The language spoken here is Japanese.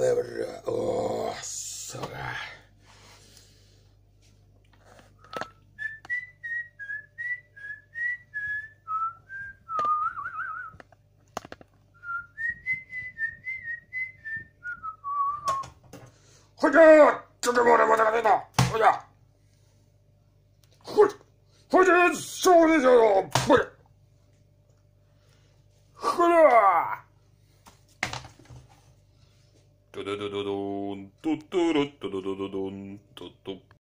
whatever. ほいじゃちょっともらもら出たほいじゃほい。ほいじゃそうですよ。ほい。ほら。ドドドドドン、ドドロッドドドドドン、ドドッ。